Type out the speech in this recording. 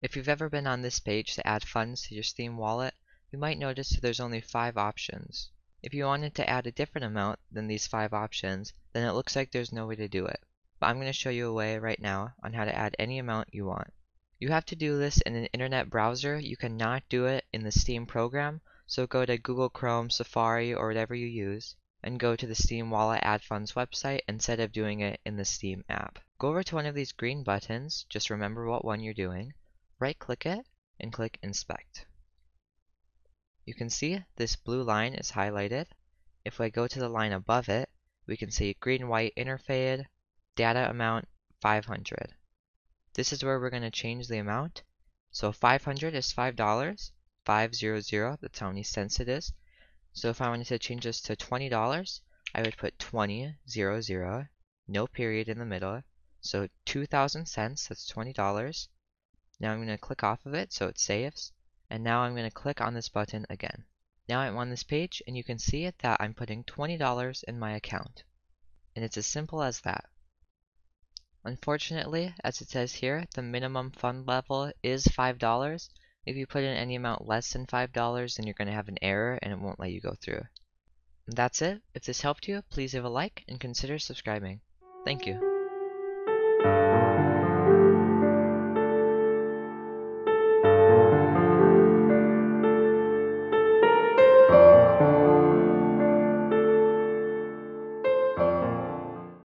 If you've ever been on this page to add funds to your Steam wallet, you might notice that there's only five options. If you wanted to add a different amount than these five options, then it looks like there's no way to do it. But I'm going to show you a way right now on how to add any amount you want. You have to do this in an internet browser. You cannot do it in the Steam program, so go to Google Chrome, Safari, or whatever you use, and go to the Steam Wallet Add Funds website instead of doing it in the Steam app. Go over to one of these green buttons, just remember what one you're doing, right click it, and click Inspect. You can see this blue line is highlighted. If I go to the line above it, we can see green-white innerfade, data amount 500. This is where we're going to change the amount. So 500 is $5, 500, that's how many cents it is. So if I wanted to change this to $20, I would put 20, 0, 0, no period in the middle. So 2,000 cents, that's $20. Now I'm going to click off of it so it saves. And now I'm going to click on this button again. Now I'm on this page and you can see that I'm putting $20 in my account. And it's as simple as that. Unfortunately, as it says here, the minimum fund level is $5. If you put in any amount less than $5, then you're going to have an error and it won't let you go through. That's it. If this helped you, please leave a like and consider subscribing. Thank you.